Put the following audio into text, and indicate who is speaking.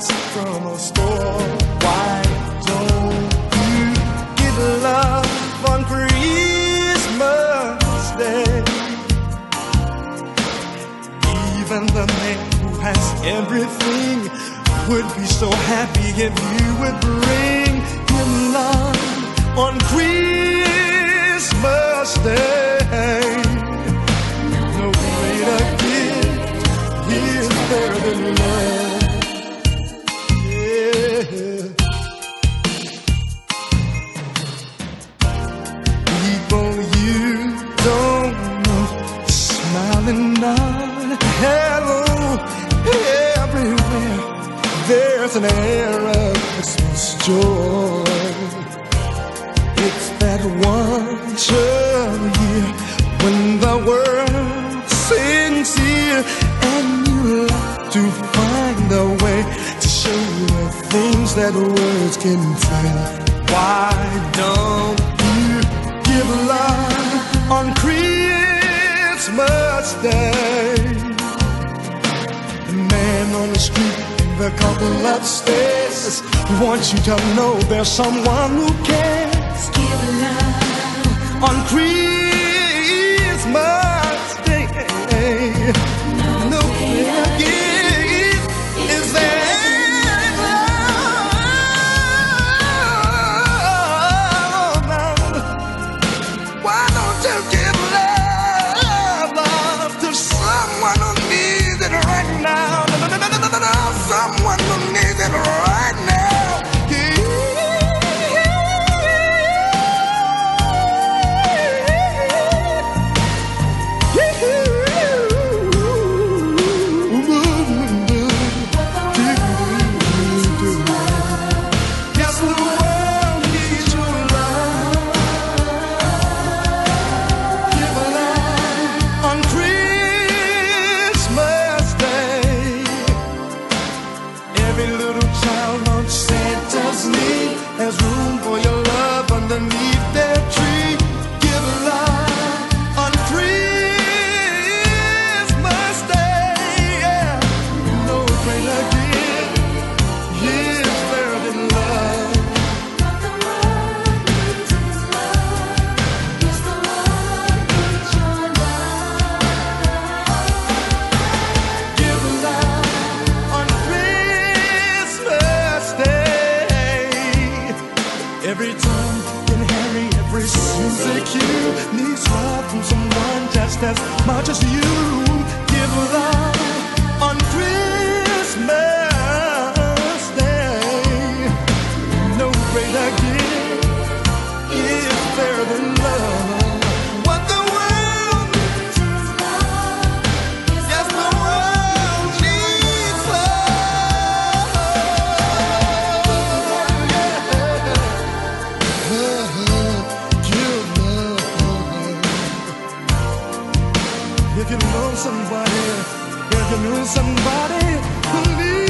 Speaker 1: sunset from a storm. Why don't you give love on Christmas Day? Even the man who has everything would be so happy if you would bring him love on Christmas There's an air of Christmas joy. It's that once a year when the world sings here, and you like to find a way to show the things that words can tell. Why don't you give love on Christmas Day? The couple upstairs want you to know there's someone who cares. Give love. On Christmas someone who needs it right Susie Q needs love from someone just as much as you. Give love on If you know somebody, if you know somebody needs